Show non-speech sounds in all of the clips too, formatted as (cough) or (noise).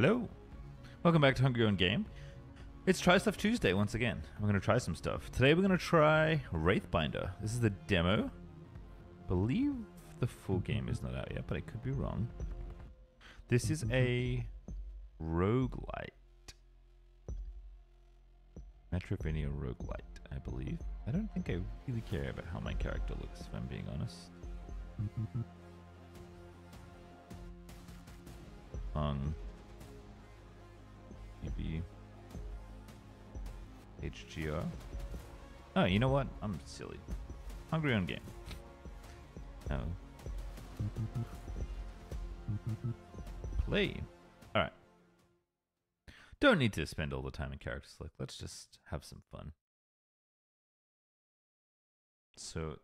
Hello. Welcome back to Hungry on Game. It's Try Stuff Tuesday once again. We're going to try some stuff. Today we're going to try Wraithbinder. This is the demo. believe the full game is not out yet, but I could be wrong. This is a roguelite. Metroidvania roguelite, I believe. I don't think I really care about how my character looks, if I'm being honest. (laughs) Um, maybe HGR. Oh, you know what? I'm silly. Hungry on game. No. Play. Alright. Don't need to spend all the time in character select. Let's just have some fun. So,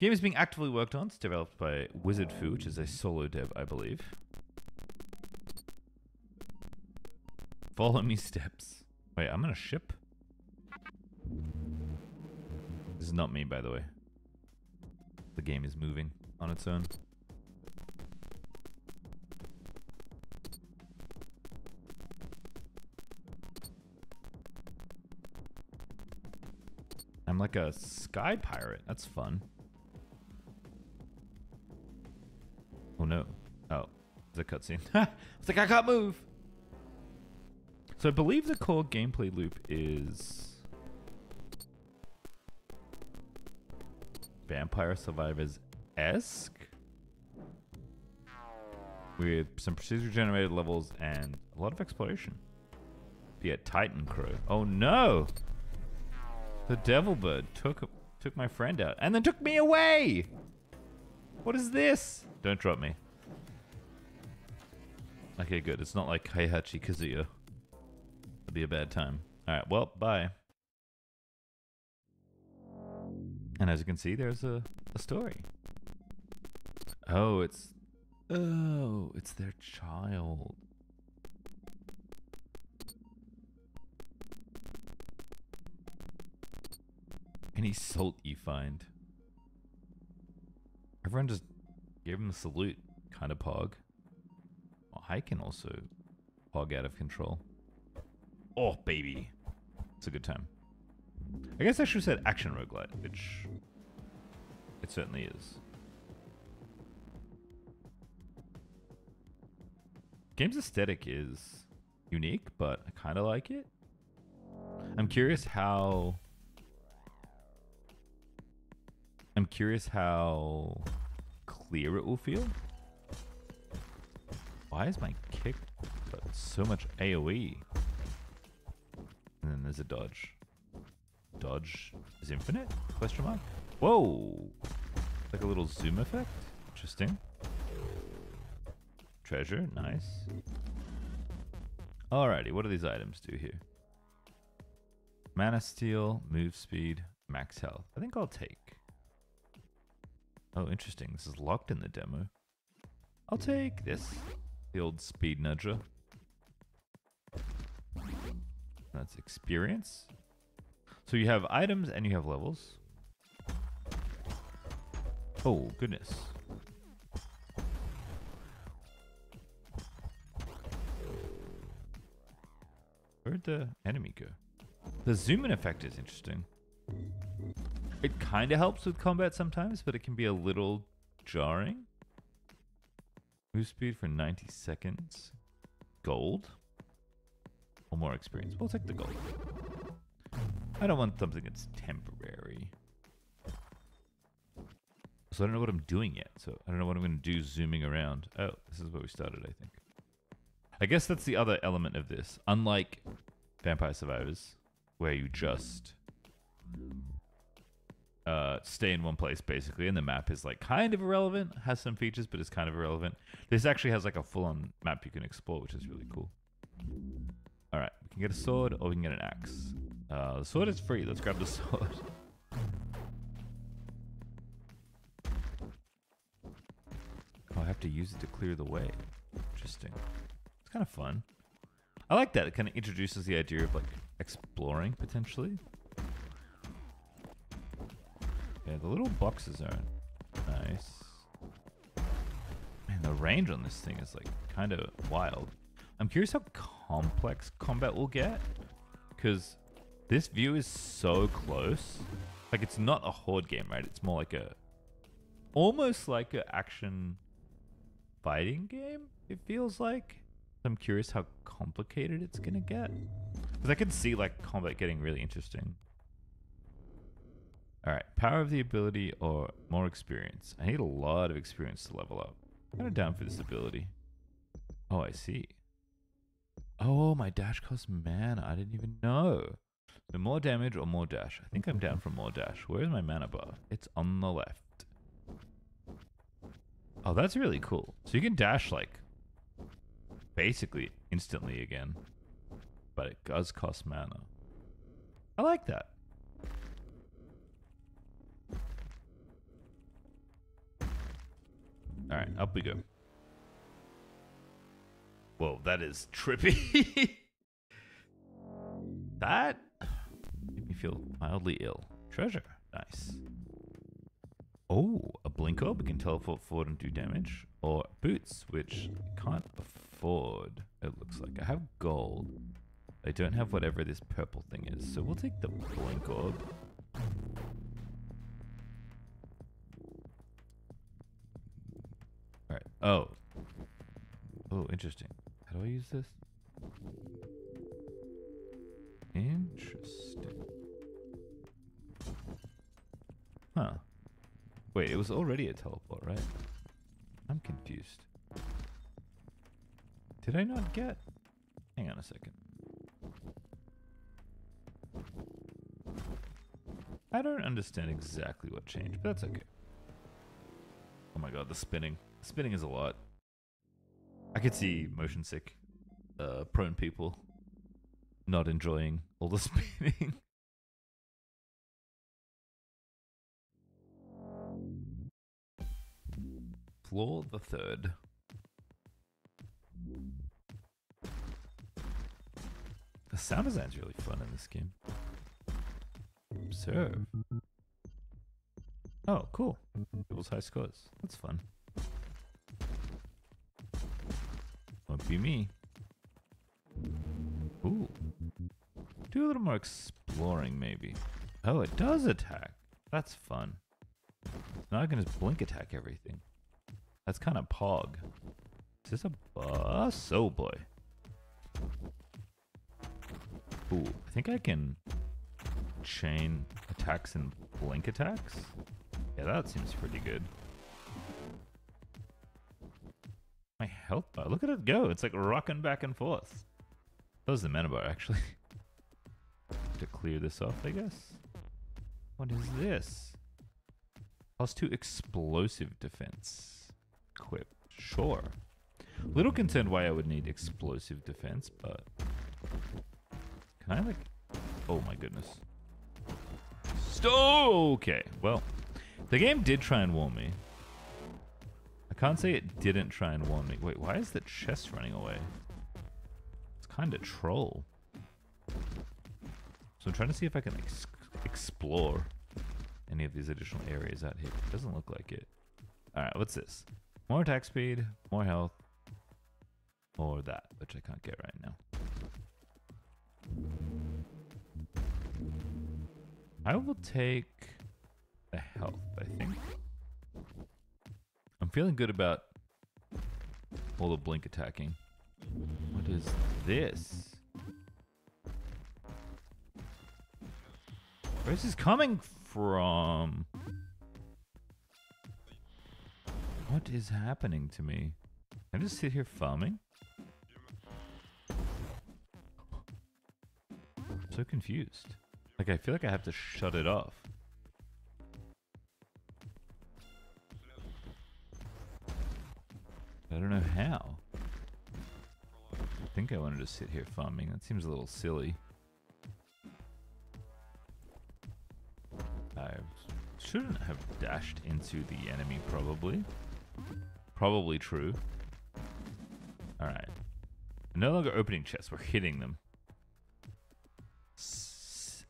game is being actively worked on. It's developed by Wizard Fu, which is a solo dev, I believe. Follow me steps. Wait, I'm gonna ship? This is not me, by the way. The game is moving on its own. I'm like a sky pirate. That's fun. Oh no. Oh, it's a cutscene. (laughs) it's like I can't move. So I believe the core gameplay loop is Vampire Survivors esque with some procedure generated levels and a lot of exploration. Yeah, uh, Titan Crow. Oh no! The Devil Bird took took my friend out and then took me away. What is this? Don't drop me. Okay, good. It's not like Heihachi Kazuya. Be a bad time. All right. Well, bye. And as you can see, there's a, a story. Oh, it's oh, it's their child. Any salt you find. Everyone just give him a salute, kind of pog. Well, I can also pog out of control. Oh, baby. It's a good time. I guess I should have said action roguelite, which it certainly is. Game's aesthetic is unique, but I kind of like it. I'm curious how I'm curious how clear it will feel. Why is my kick so much AoE? And then there's a dodge. Dodge is infinite? Question mark? Whoa! Like a little zoom effect? Interesting. Treasure, nice. Alrighty, what do these items do here? Mana Steal, move speed, max health. I think I'll take. Oh, interesting. This is locked in the demo. I'll take this. The old speed nudger. That's experience. So you have items and you have levels. Oh, goodness. Where'd the enemy go? The zoom in effect is interesting. It kind of helps with combat sometimes, but it can be a little jarring. Move speed for 90 seconds. Gold? Or more experience. We'll take the gold. I don't want something that's temporary. So I don't know what I'm doing yet. So I don't know what I'm going to do zooming around. Oh, this is where we started, I think. I guess that's the other element of this. Unlike Vampire Survivors, where you just uh, stay in one place basically, and the map is like kind of irrelevant. Has some features, but it's kind of irrelevant. This actually has like a full-on map you can explore, which is really cool. All right, we can get a sword or we can get an axe. Uh, the sword is free. Let's grab the (laughs) sword. Oh, I have to use it to clear the way. Interesting. It's kind of fun. I like that. It kind of introduces the idea of like exploring potentially. Yeah, the little boxes are nice. Man, the range on this thing is like kind of wild. I'm curious how complex combat will get. Because this view is so close. Like, it's not a horde game, right? It's more like a... Almost like an action fighting game, it feels like. I'm curious how complicated it's going to get. Because I can see, like, combat getting really interesting. Alright, power of the ability or more experience. I need a lot of experience to level up. Kind of down for this ability. Oh, I see. Oh, my dash costs mana. I didn't even know. The more damage or more dash? I think I'm down for more dash. Where's my mana bar? It's on the left. Oh, that's really cool. So you can dash like basically instantly again. But it does cost mana. I like that. Alright, up we go. Whoa, that is trippy. (laughs) that made me feel mildly ill. Treasure. Nice. Oh, a blink orb. We can teleport forward and do damage. Or boots, which can't afford, it looks like. I have gold. I don't have whatever this purple thing is. So we'll take the blink orb. Alright. Oh. Oh, interesting. How do I use this? Interesting. Huh. Wait, it was already a teleport, right? I'm confused. Did I not get? Hang on a second. I don't understand exactly what changed, but that's okay. Oh my god, the spinning. Spinning is a lot. I could see motion sick, uh, prone people not enjoying all the (laughs) spinning. Floor the third. The sound design's really fun in this game. Observe. Oh, cool. People's high scores. That's fun. Won't be me. Ooh. Do a little more exploring, maybe. Oh, it does attack. That's fun. Now I can just blink attack everything. That's kind of pog. Is this a bus? Oh boy. Ooh, I think I can chain attacks and blink attacks. Yeah, that seems pretty good. Health bar, look at it go. It's like rocking back and forth. That was the mana bar, actually. (laughs) to clear this off, I guess. What is this? Plus two explosive defense. Equip. Sure. Little concerned why I would need explosive defense, but... Can I, like... Oh my goodness. Sto okay, well. The game did try and warn me. Can't say it didn't try and warn me. Wait, why is the chest running away? It's kind of troll. So I'm trying to see if I can ex explore any of these additional areas out here. It Doesn't look like it. Alright, what's this? More attack speed, more health, or that, which I can't get right now. I will take the health, I think. Feeling good about all the blink attacking. What is this? Where's this coming from? What is happening to me? Can I just sit here farming? I'm so confused. Like, I feel like I have to shut it off. I don't know how. I think I wanted to sit here farming. That seems a little silly. I shouldn't have dashed into the enemy, probably. Probably true. Alright. No longer opening chests, we're hitting them.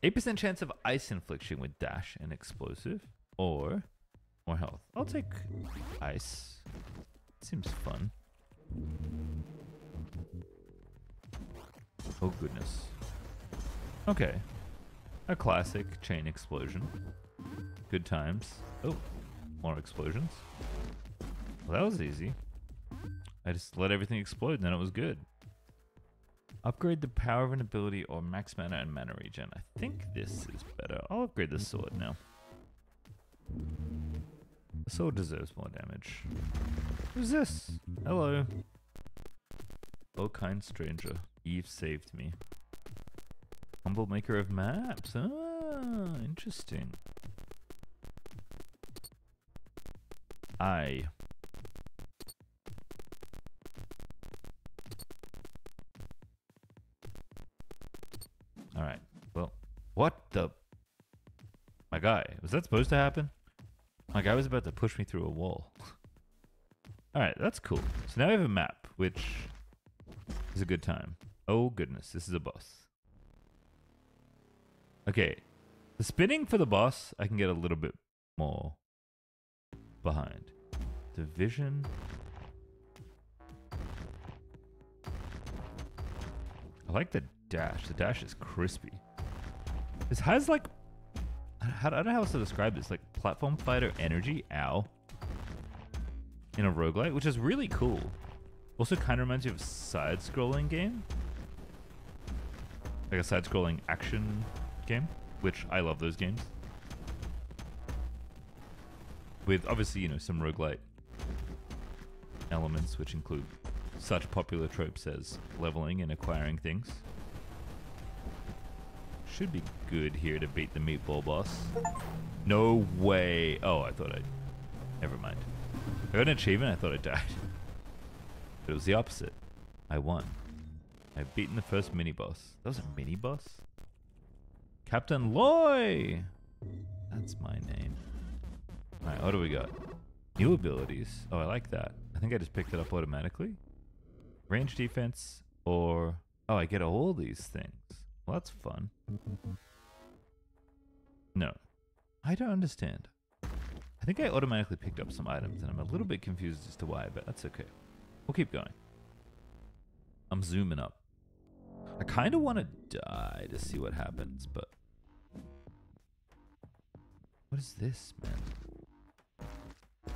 8% chance of ice infliction with dash and explosive. Or more health. I'll take ice. Seems fun. Oh, goodness. Okay. A classic chain explosion. Good times. Oh, more explosions. Well, that was easy. I just let everything explode and then it was good. Upgrade the power of an ability or max mana and mana regen. I think this is better. I'll upgrade the sword now. The sword deserves more damage. Who's this? Hello. Oh, kind stranger. Eve saved me. Humble maker of maps. Ah, interesting. I. Alright, well, what the? My guy, was that supposed to happen? My guy was about to push me through a wall. Alright, that's cool. So now we have a map, which is a good time. Oh goodness, this is a boss. Okay, the spinning for the boss, I can get a little bit more behind. Division. I like the dash. The dash is crispy. This has like, I don't know how else to describe this. Like platform fighter energy. Ow. In a roguelite, which is really cool. Also kind of reminds you of side-scrolling game. Like a side-scrolling action game, which I love those games. With obviously, you know, some roguelite elements, which include such popular tropes as leveling and acquiring things. Should be good here to beat the meatball boss. No way. Oh, I thought I... Never mind. I got an achievement, I thought I died. But it was the opposite. I won. I've beaten the first mini-boss. That was a mini-boss? Captain Loy! That's my name. Alright, what do we got? New abilities. Oh, I like that. I think I just picked it up automatically. Range defense or... Oh, I get all these things. Well, that's fun. No. I don't understand. I think I automatically picked up some items and I'm a little bit confused as to why, but that's okay. We'll keep going. I'm zooming up. I kind of want to die to see what happens, but... What is this, man?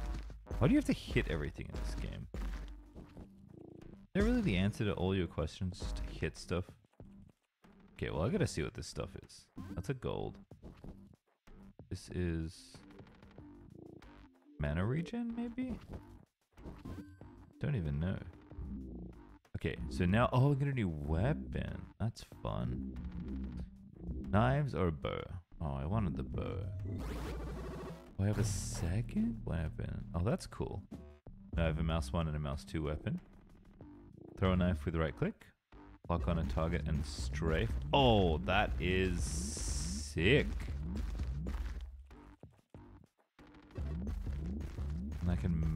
Why do you have to hit everything in this game? Is that really the answer to all your questions? Just to hit stuff? Okay, well I gotta see what this stuff is. That's a gold. This is... Mana regen, maybe? Don't even know. Okay, so now, oh, we're gonna do weapon. That's fun. Knives or bow? Oh, I wanted the bow. I have a second weapon. Oh, that's cool. I have a mouse 1 and a mouse 2 weapon. Throw a knife with right click. Lock on a target and strafe. Oh, that is sick.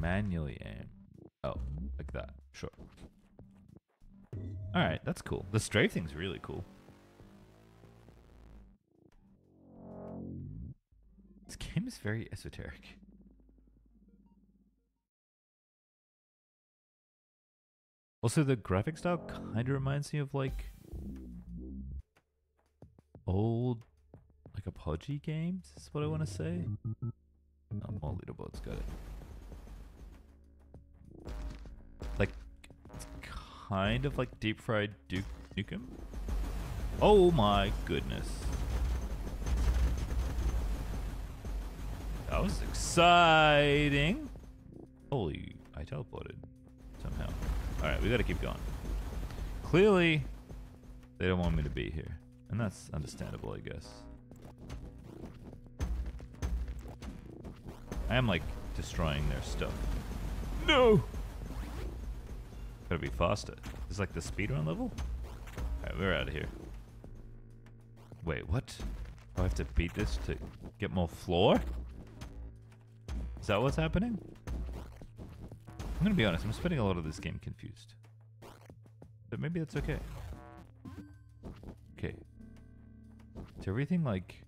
Manually aim. Oh, like that. Sure. Alright, that's cool. The strafe thing's really cool. This game is very esoteric. Also, the graphic style kind of reminds me of like old, like Apogee games. Is what I want to say. Oh, more leaderboards got it. Like, it's kind of like deep fried Duke Nukem. Oh my goodness. That was exciting. Holy, I teleported somehow. Alright, we gotta keep going. Clearly, they don't want me to be here. And that's understandable, I guess. I am, like, destroying their stuff. No! Gotta be faster. Is like the speedrun level? Alright, we're out of here. Wait, what? Do I have to beat this to get more floor? Is that what's happening? I'm gonna be honest, I'm spending a lot of this game confused. But maybe that's okay. Okay. Is everything like...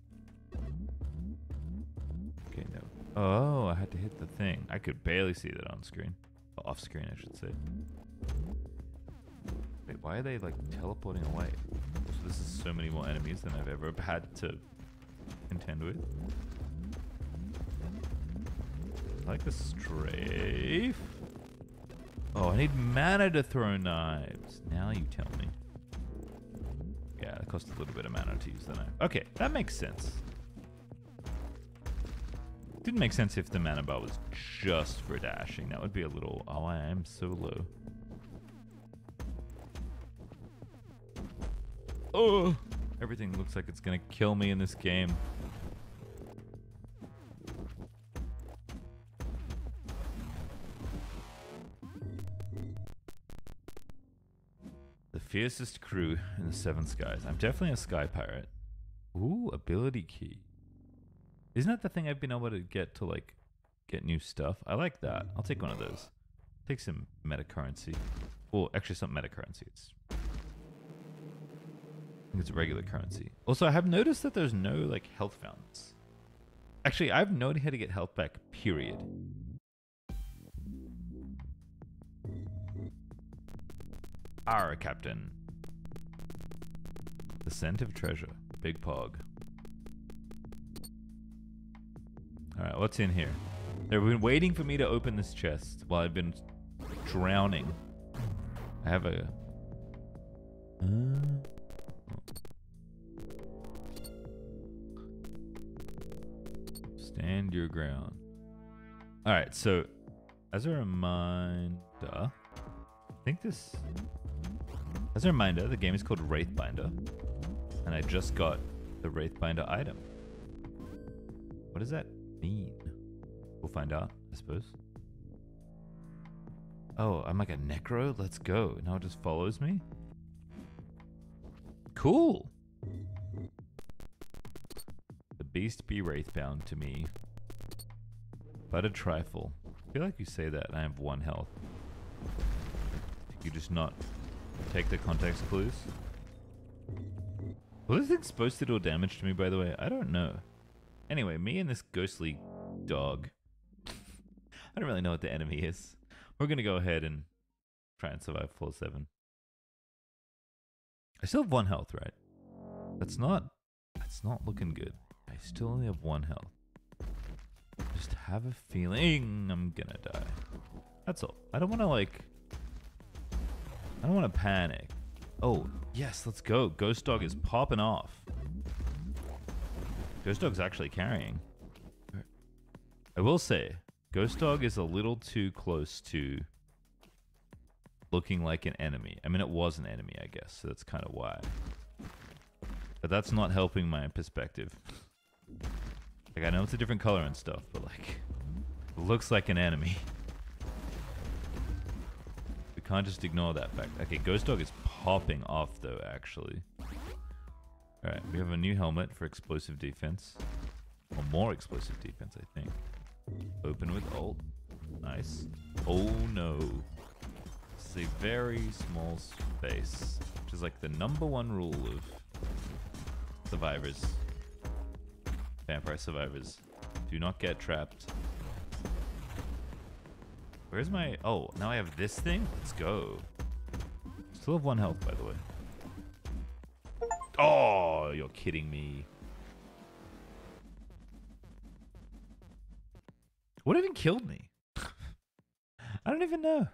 Okay, no. Oh, I had to hit the thing. I could barely see that on screen. Off screen, I should say. Wait, why are they like teleporting away? This is so many more enemies than I've ever (laughs) had to contend with. I like the strafe. Oh, I need mana to throw knives. Now you tell me. Yeah, it costs a little bit of mana to use the knife. Okay, that makes sense. Didn't make sense if the mana bar was just for dashing. That would be a little... Oh, I am so low. Oh! (gasps) Everything looks like it's gonna kill me in this game. The fiercest crew in the seven skies. I'm definitely a sky pirate. Ooh, ability key. Isn't that the thing I've been able to get to like get new stuff? I like that. I'll take one of those. Take some meta currency. Well, actually, some meta currency. It's it's a regular currency. Also, I have noticed that there's no like health fountains. Actually, I've known how to get health back. Period. Our captain. The scent of treasure. Big pog. Alright, what's in here? They've been waiting for me to open this chest while I've been drowning. I have a... Uh, Stand your ground. Alright, so as a reminder, I think this as a reminder, the game is called Wraithbinder, and I just got the Wraithbinder item. What does that mean? We'll find out, I suppose. Oh, I'm like a necro? Let's go. Now it just follows me? Cool. Beast be wraithbound to me. But a trifle. I feel like you say that and I have one health. You just not Take the context clues. Well, this thing's supposed to do damage to me, by the way. I don't know. Anyway, me and this ghostly dog. (laughs) I don't really know what the enemy is. We're going to go ahead and try and survive 4-7. I still have one health, right? That's not... That's not looking good. I still only have one health. Just have a feeling I'm gonna die. That's all. I don't want to, like... I don't want to panic. Oh, yes, let's go. Ghost Dog is popping off. Ghost Dog's actually carrying. I will say, Ghost Dog is a little too close to looking like an enemy. I mean, it was an enemy, I guess, so that's kind of why. But that's not helping my perspective. Like, I know it's a different color and stuff, but like, looks like an enemy. We can't just ignore that fact. Okay, Ghost Dog is popping off though, actually. Alright, we have a new helmet for explosive defense. Or more explosive defense, I think. Open with ult. Nice. Oh no. It's a very small space. Which is like the number one rule of survivors. Vampire survivors. Do not get trapped Where's my... Oh, now I have this thing? Let's go. Still have one health, by the way. Oh, you're kidding me. What even killed me? (laughs) I don't even know.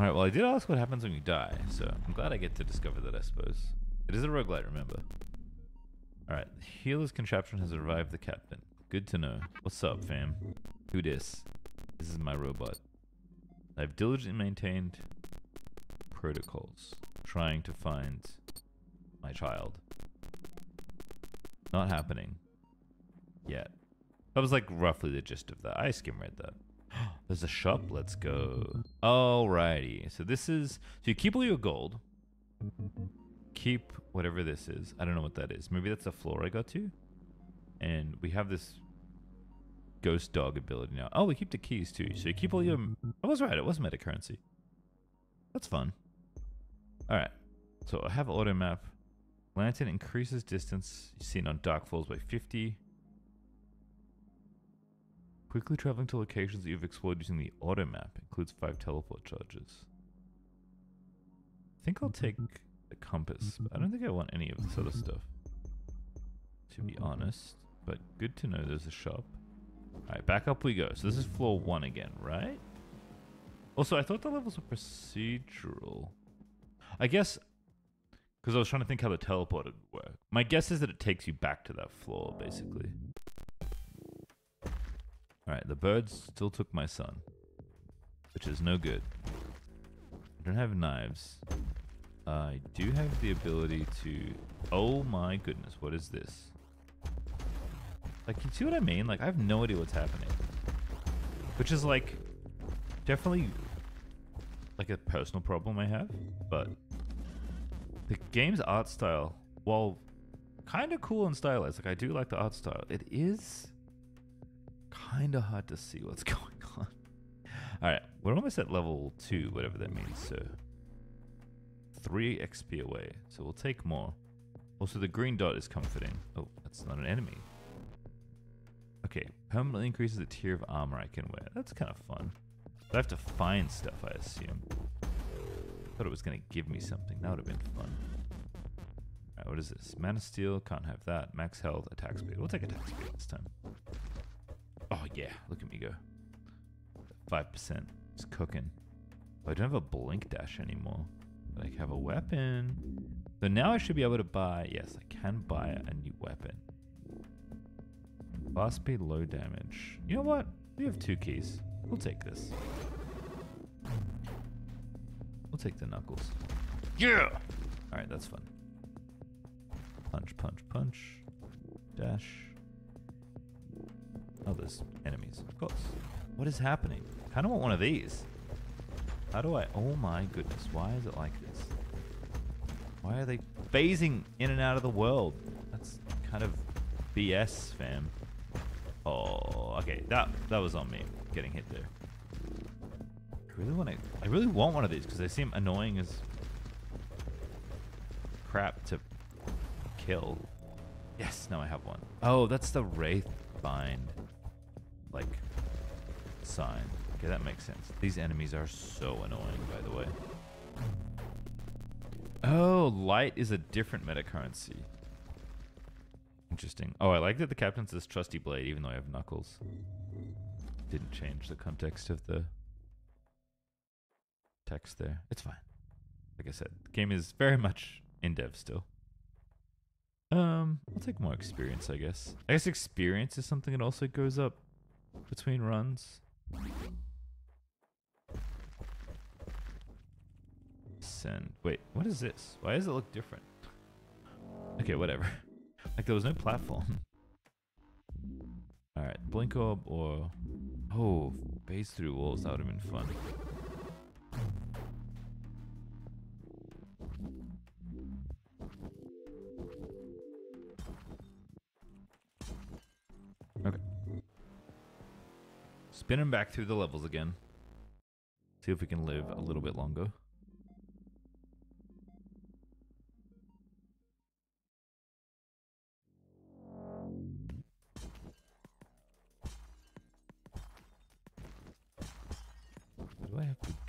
Alright, well I did ask what happens when you die, so I'm glad I get to discover that, I suppose. It is a roguelite, remember. Alright, healer's contraption has revived the captain. Good to know. What's up, fam? Who this? This is my robot. I've diligently maintained protocols, trying to find my child. Not happening. Yet. That was like roughly the gist of that. I skim read that. (gasps) There's a shop. Let's go. Alrighty. So this is... So you keep all your gold. Keep whatever this is. I don't know what that is. Maybe that's the floor I got to. And we have this ghost dog ability now. Oh, we keep the keys too. So you keep all your... I was right. It was meta currency. That's fun. All right. So I have auto map. Lantern increases distance seen on dark falls by 50. Quickly traveling to locations that you've explored using the auto map includes five teleport charges. I think I'll take the compass, but I don't think I want any of this other stuff. To be mm-hmm. honest, but good to know there's a shop. Alright, back up we go. So this is floor one again, right? Also, I thought the levels were procedural. I guess because I was trying to think how the teleport would work. My guess is that it takes you back to that floor, basically. Alright, the birds still took my son. Which is no good. I don't have knives. I do have the ability to... Oh my goodness, what is this? Like, you see what I mean? Like, I have no idea what's happening. Which is, like, definitely, like, a personal problem I have. But the game's art style, while kind of cool and stylized, like, I do like the art style, it is kind of hard to see what's (laughs) going on. Alright, we're almost at level 2, whatever that means, so... 3 XP away, so we'll take more. Also, the green dot is comforting. Oh, that's not an enemy. Okay, permanently increases the tier of armor I can wear. That's kind of fun. But I have to find stuff, I assume. Thought it was going to give me something. That would have been fun. Alright, what is this? Mana Steal, can't have that. Max health, attack speed. We'll take attack speed this time. Oh yeah, look at me go. 5%. It's cooking. Oh, I don't have a blink dash anymore. I have a weapon. So now I should be able to buy... Yes, I can buy a new weapon. Fast speed, low damage. You know what? We have two keys. We'll take this. We'll take the knuckles. Yeah! Alright, that's fun. Punch, punch, punch. Dash. Oh, there's enemies. Of course. What is happening? I kind of want one of these. How do I... Oh my goodness. Why is it like this? Why are they phasing in and out of the world? That's kind of BS, fam. Oh, okay. That that was on me getting hit there. I really want to. I really want one of these because they seem annoying as crap to kill. Yes, now I have one. Oh, that's the wraith bind, like sign. Okay, that makes sense. These enemies are so annoying, by the way. Oh, light is a different meta currency. Interesting. Oh, I like that the captain says trusty blade, even though I have knuckles. Didn't change the context of the text there. It's fine. Like I said, the game is very much in dev still. Um, I'll take more experience, I guess. I guess experience is something that also goes up between runs. Send. Wait, what is this? Why does it look different? (laughs) Okay, whatever. (laughs) Like there was no platform. (laughs) Alright, blink orb or... Oh, phase through walls, that would have been fun. Okay. Spin him back through the levels again. See if we can live a little bit longer.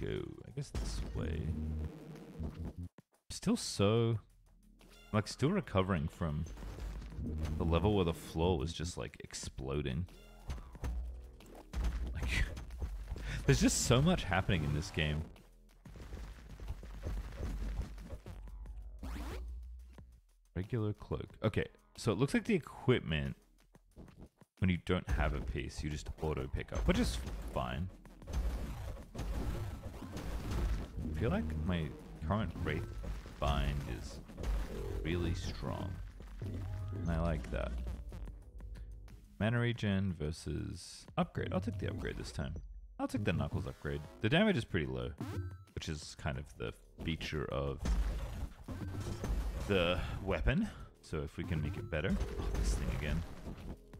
Go? I guess this way. Still so... Like, still recovering from the level where the floor was just, like, exploding. Like, (laughs) there's just so much happening in this game. Regular cloak. Okay, so it looks like the equipment, when you don't have a piece, you just auto pick up, which is fine. I feel like my current Wraith bind is really strong. And I like that. Mana regen versus upgrade. I'll take the upgrade this time. I'll take the Knuckles upgrade. The damage is pretty low, which is kind of the feature of the weapon. So if we can make it better. Oh, this thing again.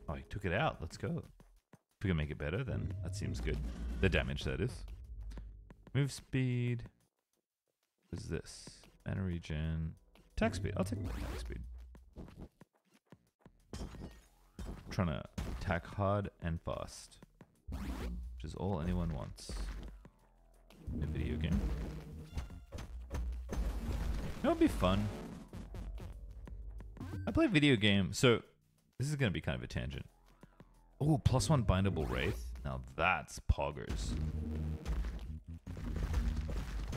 Oh, he took it out. Let's go. If we can make it better, then that seems good. The damage, that is. Move speed. Is this? Mana regen. Attack speed. I'll take my attack speed. I'm trying to attack hard and fast. which is all anyone wants in a video game. That would be fun. I play video games, so this is going to be kind of a tangent. Oh, plus one bindable wraith. Now that's poggers.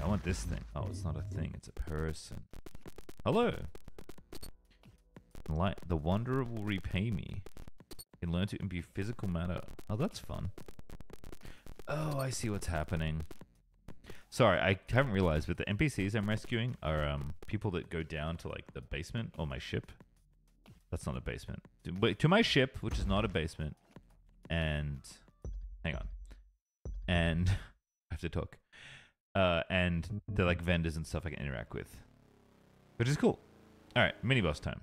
I want this thing. Oh, it's not a thing. It's a person. Hello. Light, the wanderer will repay me. You can learn to imbue physical matter. Oh, that's fun. Oh, I see what's happening. Sorry, I haven't realized, but the NPCs I'm rescuing are um, people that go down to like the basement or my ship. That's not a basement. Wait, to my ship, which is not a basement, and hang on, and (laughs) I have to talk. Uh, and they're like vendors and stuff I can interact with, which is cool. All right, mini boss time.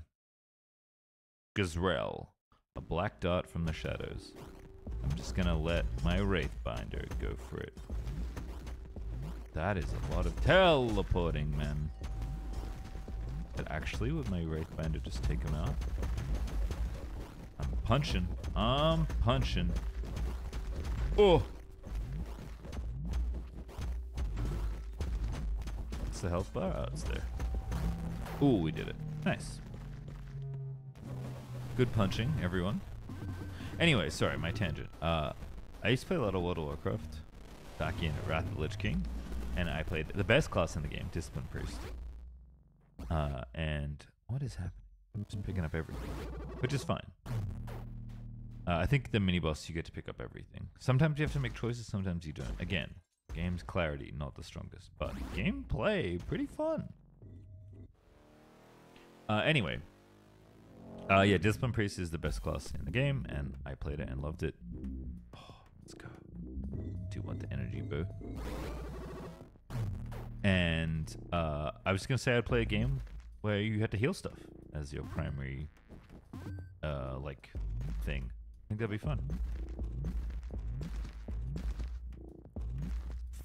Gazrel, a black dot from the shadows. I'm just gonna let my Wraith Binder go for it. That is a lot of teleporting, man. But actually, would my Wraith Binder just take him out? I'm punching. I'm punching. Oh! The health bar? Oh, it's there. Ooh, we did it. Nice. Good punching, everyone. Anyway, sorry, my tangent. Uh, I used to play a lot of World of Warcraft back in Wrath of the Lich King, and I played the best class in the game, Discipline Priest. Uh, and what is happening? I'm just picking up everything, which is fine. Uh, I think the mini boss you get to pick up everything. Sometimes you have to make choices, sometimes you don't. Again, game's clarity not the strongest, but gameplay pretty fun. Uh, anyway, uh, yeah, Discipline Priest is the best class in the game, and I played it and loved it. Oh, (sighs) let's go. Do want the energy boo. And uh, I was gonna say I'd play a game where you had to heal stuff as your primary, uh, like, thing. I think that'd be fun.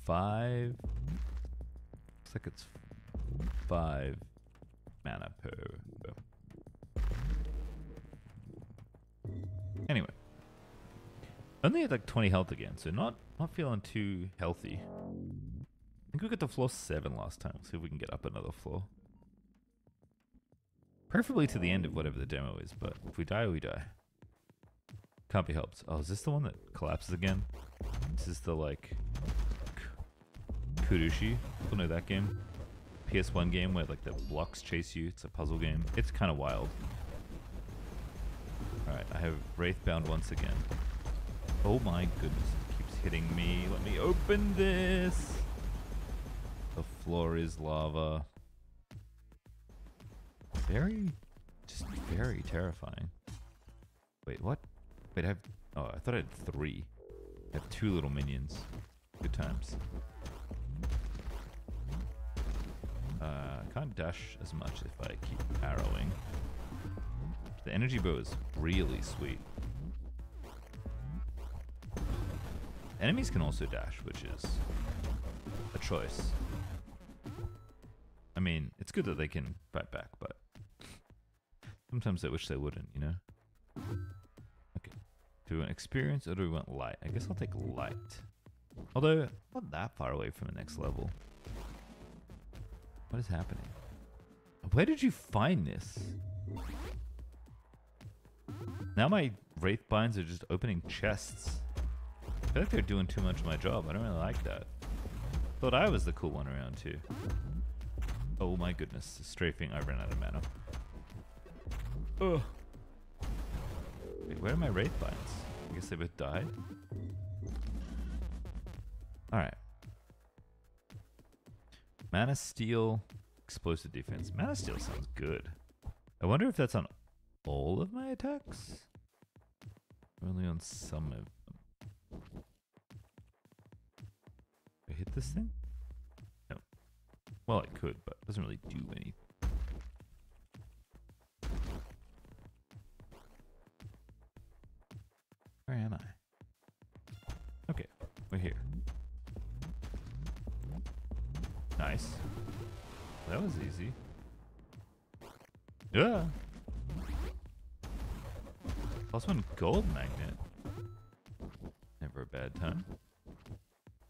Five. Looks like it's five mana per. Anyway. Only had like 20 health again, so not not feeling too healthy. I think we got to floor 7 last time. see if we can get up another floor. Preferably to the end of whatever the demo is, but if we die, we die. Can't be helped. Oh, is this the one that collapses again? This is the, like, Kurushi. People know that game? PS1 game where, like, the blocks chase you. It's a puzzle game. It's kind of wild. Alright, I have Wraithbound once again. Oh my goodness, it keeps hitting me. Let me open this. The floor is lava. Very, just very terrifying. Wait, what? Wait, I have, oh, I thought I had three. I have two little minions. Good times. Uh, can't dash as much if I keep arrowing. The energy bow is really sweet. Enemies can also dash, which is a choice. I mean, it's good that they can fight back, but sometimes I wish they wouldn't, you know? Okay. Do we want experience or do we want light? I guess I'll take light. Although, not that far away from the next level. What is happening? Where did you find this? Now my Wraith Binds are just opening chests. I feel like they're doing too much of my job. I don't really like that. Thought I was the cool one around too. Oh my goodness. Strafing. I ran out of mana. Ugh. Wait, where are my Wraith Binds? I guess they both died? Alright. Mana Steal, Explosive Defense. Mana Steal sounds good. I wonder if that's on all of my attacks? Only on some of them. I hit this thing? No. Well, I could, but it doesn't really do anything. Where am I? Nice. That was easy. Yeah. Plus one gold magnet. Never a bad time.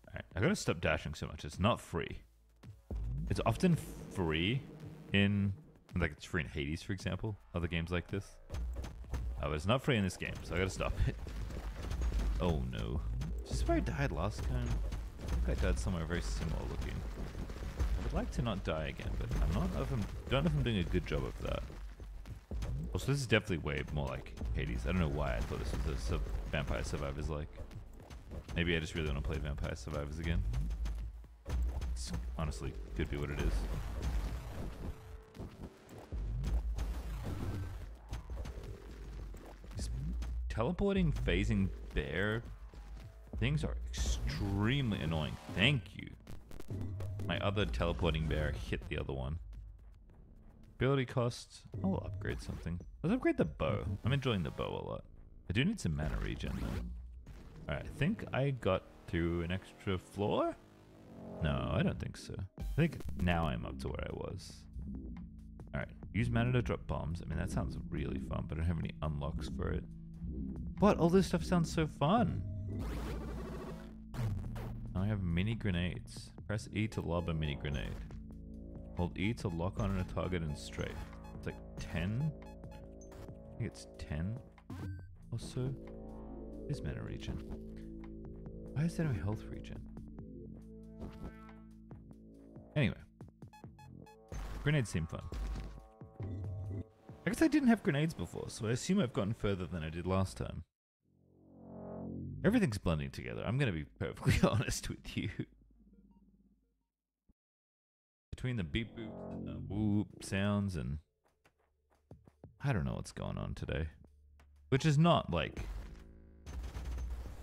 Alright, I gotta stop dashing so much. It's not free. It's often free in, like it's free in Hades, for example. Other games like this. Oh, but it's not free in this game, so I gotta stop it. Oh no. Is this where I died last time? I think I died somewhere very similar looking. I would like to not die again, but I'm not if I'm, don't know if I'm doing a good job of that. Also, this is definitely way more like Hades. I don't know why I thought this was a sub Vampire Survivors like. Maybe I just really want to play Vampire Survivors again. It's honestly could be what it is. Teleporting, phasing bear things are extremely annoying. Thank you. My other teleporting bear hit the other one. Ability cost. I'll upgrade something. Let's upgrade the bow. I'm enjoying the bow a lot. I do need some mana regen though. Alright, I think I got through an extra floor? No, I don't think so. I think now I'm up to where I was. Alright, use mana to drop bombs. I mean, that sounds really fun, but I don't have any unlocks for it. What? All this stuff sounds so fun. I have mini grenades. Press E to lob a mini grenade. Hold E to lock on a target and strafe. It's like 10? I think it's 10 or so. Is mana regen. Why is there no health regen? Anyway. Grenades seem fun. I guess I didn't have grenades before, so I assume I've gotten further than I did last time. Everything's blending together. I'm to be perfectly (laughs) honest with you. Between the beep boop and the whoop sounds and I don't know what's going on today. Which is not like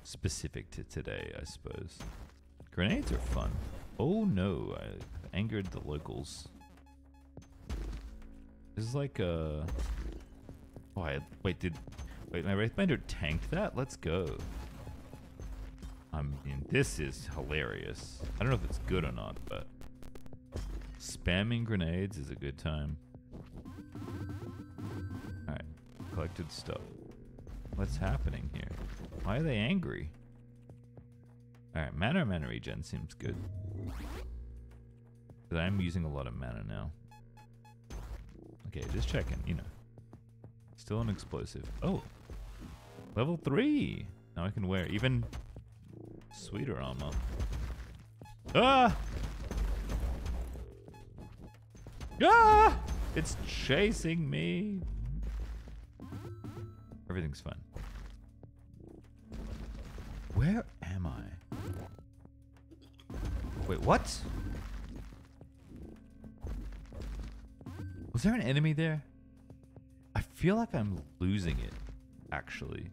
specific to today, I suppose. Grenades are fun. Oh no, I angered the locals. This is like a. Oh, I wait. Did wait? My Wraithbinder tanked that? Let's go. I mean, this is hilarious. I don't know if it's good or not, but spamming grenades is a good time. Alright, collected stuff. What's happening here? Why are they angry? Alright, mana mana regen seems good. Because I'm using a lot of mana now. Okay, just checking, you know. Still an explosive. Oh! Level 3! Now I can wear even Sweeter armor. Ah! Ah! It's chasing me. Everything's fine. Where am I? Wait, what? Was there an enemy there? I feel like I'm losing it, actually.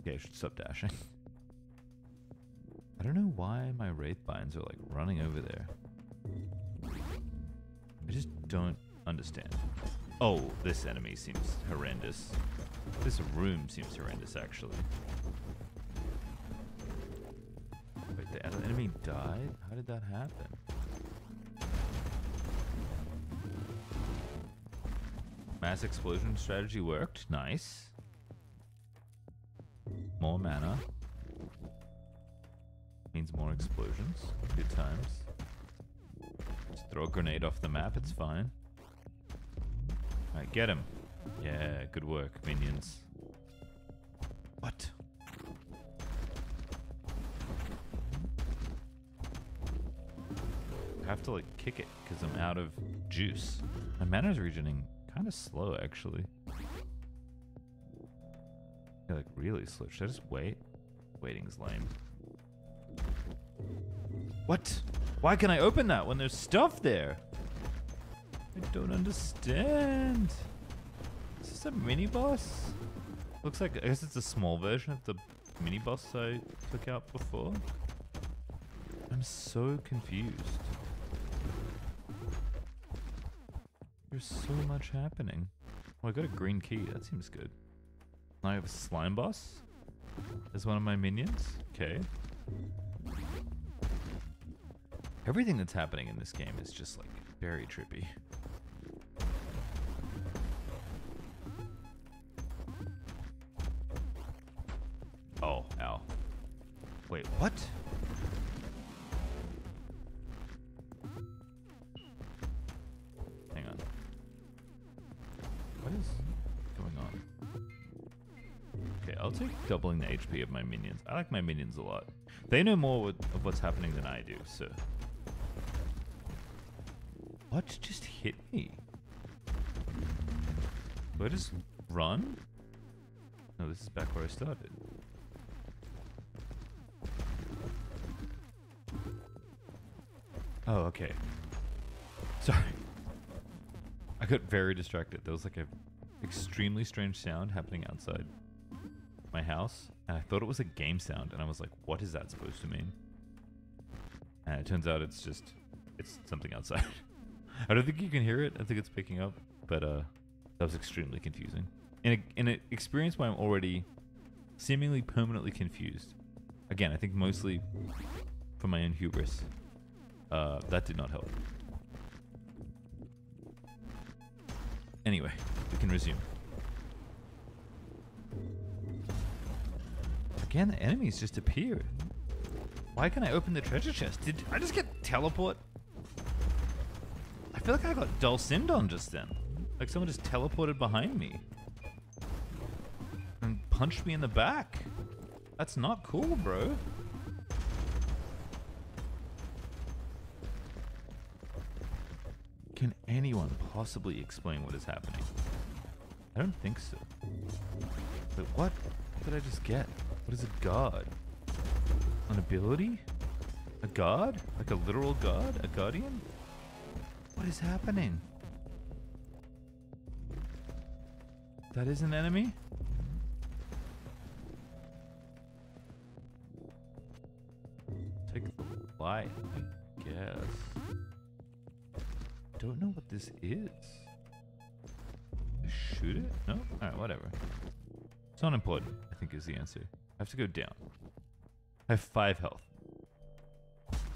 Okay, I should stop dashing. (laughs) I don't know why my Wraithbinds are like running over there. I just don't understand. Oh, this enemy seems horrendous. This room seems horrendous, actually. Wait, the enemy died? How did that happen? Mass explosion strategy worked. Nice. More mana. Means more explosions. Good times. Just throw a grenade off the map, it's fine. Alright, get him. Yeah, good work, minions. What? I have to like kick it because I'm out of juice. My mana's regening kind of slow actually. Like really slow. Should I just wait? Waiting's lame. What? Why can I open that when there's stuff there? I don't understand. Is this a mini boss? Looks like, I guess it's a small version of the mini boss I took out before. I'm so confused. There's so much happening. Oh, I got a green key. That seems good. Now I have a slime boss as one of my minions. Okay. Everything that's happening in this game is just like very trippy. Oh, ow. Wait, what? Hang on. What is going on? Okay, I'll take doubling the HP of my minions. I like my minions a lot. They know more of what's happening than I do, so what just hit me? Do I just run? No, this is back where I started. Oh, okay. Sorry. I got very distracted. There was like a extremely strange sound happening outside my house, and I thought it was a game sound, and I was like, what is that supposed to mean? And it turns out it's just, it's something outside. (laughs) I don't think you can hear it. I think it's picking up, but uh, that was extremely confusing. In, a, in an experience where I'm already seemingly permanently confused. Again, I think mostly for my own hubris. Uh, that did not help. Anyway, we can resume. Again, the enemies just appeared. Why can I open the treasure chest? Did I just get teleport? I feel like I got dulcimed on just then. Like someone just teleported behind me. And punched me in the back. That's not cool, bro. Can anyone possibly explain what is happening? I don't think so. But what did I just get? What is a god? An ability? A god? Like a literal god? A guardian? What is happening? That is an enemy? Take the light, I guess don't know what this is. Shoot it? No? Alright, whatever. It's not important, I think is the answer. I have to go down. I have five health.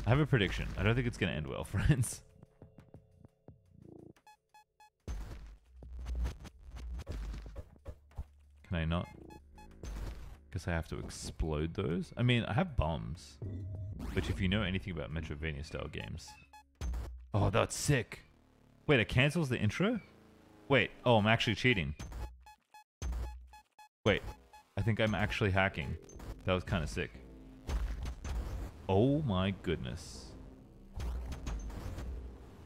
I have a prediction. I don't think it's going to end well, (laughs) friends. I have to explode those. I mean, I have bombs. Which if you know anything about Metroidvania style games. Oh, that's sick. Wait, it cancels the intro? Wait, oh, I'm actually cheating. Wait, I think I'm actually hacking. That was kind of sick. Oh my goodness.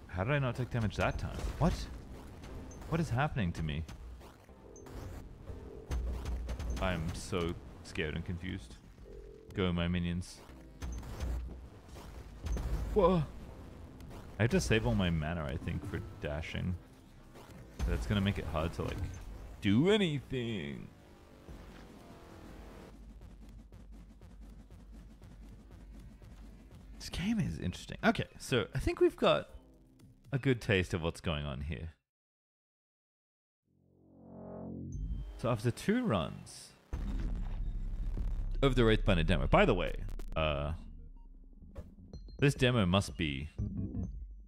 How did I not take damage that time? What? What is happening to me? I'm so scared and confused. Go, my minions. Whoa! I have to save all my mana, I think, for dashing. That's gonna make it hard to, like, do anything. This game is interesting. Okay, so I think we've got a good taste of what's going on here. So after two runs of the Wraithbinder demo, by the way, uh, this demo must be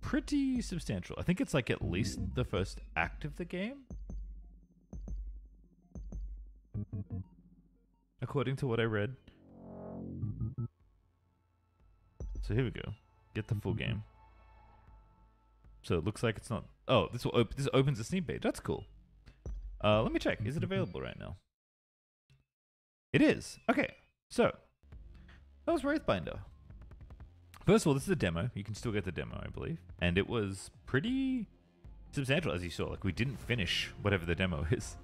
pretty substantial. I think it's like at least the first act of the game. According to what I read. So here we go. Get the full game. So it looks like it's not. Oh, this will op this opens a Steam page. That's cool. Uh, let me check. Is it available right now? It is. Okay. So that was Wraithbinder. First of all, this is a demo. You can still get the demo, I believe. And it was pretty substantial, as you saw. Like, we didn't finish whatever the demo (laughs) is.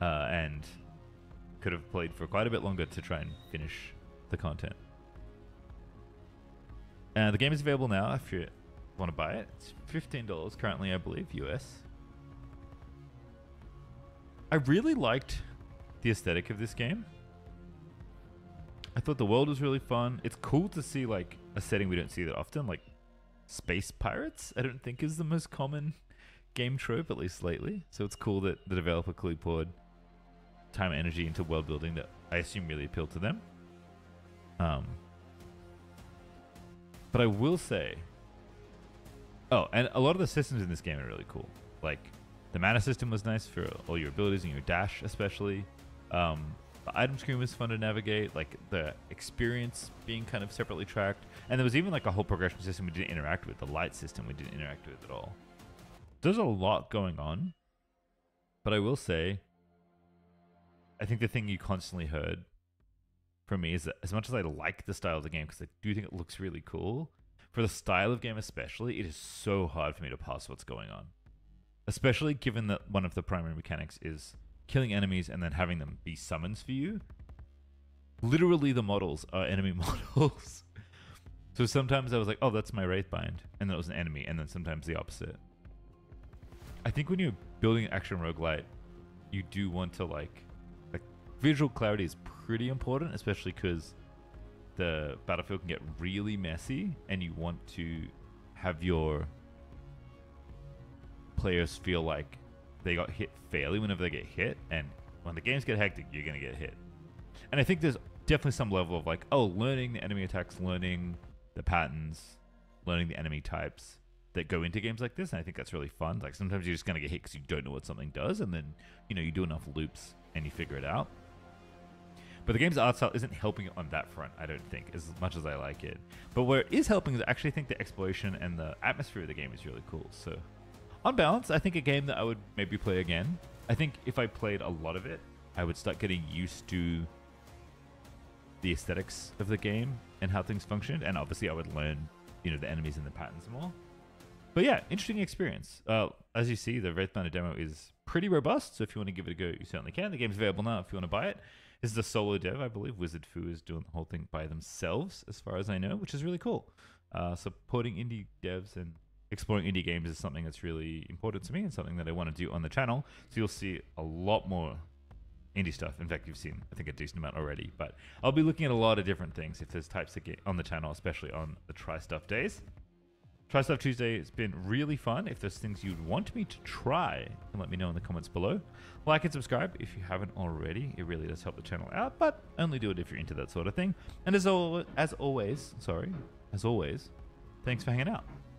Uh, and could have played for quite a bit longer to try and finish the content. Uh, the game is available now if you want to buy it. It's $15 currently, I believe, US. I really liked the aesthetic of this game. I thought the world was really fun. It's cool to see like a setting we don't see that often, like space pirates. I don't think is the most common (laughs) game trope, at least lately. So it's cool that the developer clearly poured time and energy into world building that I assume really appealed to them. Um, but I will say, oh, and a lot of the systems in this game are really cool. Like the mana system was nice for all your abilities and your dash, especially. Um, The item screen was fun to navigate, like the experience being kind of separately tracked. And there was even like a whole progression system we didn't interact with, the light system we didn't interact with at all. There's a lot going on. But I will say, I think the thing you constantly heard from me is that as much as I like the style of the game, because I do think it looks really cool, for the style of game especially, it is so hard for me to pass what's going on. Especially given that one of the primary mechanics is killing enemies and then having them be summons for you. Literally, the models are enemy (laughs) models. so sometimes I was like, oh, that's my Wraithbind. And then it was an enemy. And then sometimes the opposite. I think when you're building an action roguelite, you do want to like, like visual clarity is pretty important, especially because the battlefield can get really messy and you want to have your players feel like they got hit fairly whenever they get hit, and when the games get hectic, you're gonna get hit. And I think there's definitely some level of like, oh, learning the enemy attacks, learning the patterns, learning the enemy types that go into games like this, and I think that's really fun. Like sometimes you're just gonna get hit because you don't know what something does, and then you know you do enough loops and you figure it out. But the game's art style isn't helping on that front, I don't think, as much as I like it. But where it is helping is I actually think the exploration and the atmosphere of the game is really cool. So on balance, I think a game that I would maybe play again. I think if I played a lot of it, I would start getting used to the aesthetics of the game and how things functioned, and obviously I would learn, you know, the enemies and the patterns more. But yeah, interesting experience. Uh, as you see, the Wraithbinder demo is pretty robust, so if you want to give it a go, you certainly can. The game's available now if you want to buy it. This is a solo dev, I believe. Wizard Fu is doing the whole thing by themselves, as far as I know, which is really cool. Uh, supporting indie devs and exploring indie games is something that's really important to me and something that I want to do on the channel. So you'll see a lot more indie stuff. In fact, you've seen I think a decent amount already. But I'll be looking at a lot of different things if there's types of game on the channel, especially on the Try Stuff days. Try Stuff Tuesday has been really fun. If there's things you'd want me to try, then let me know in the comments below. Like and subscribe if you haven't already. It really does help the channel out, but only do it if you're into that sort of thing. And as, al- as always, sorry, as always, thanks for hanging out.